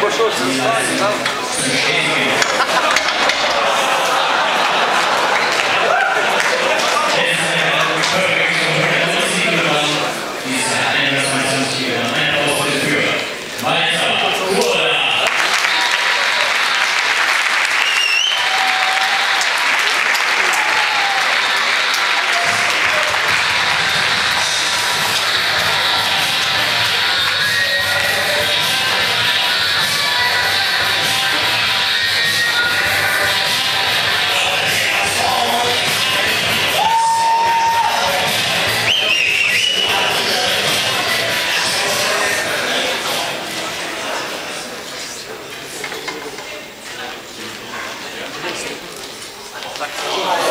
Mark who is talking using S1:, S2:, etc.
S1: Большой, большой, большой. saxão. Tá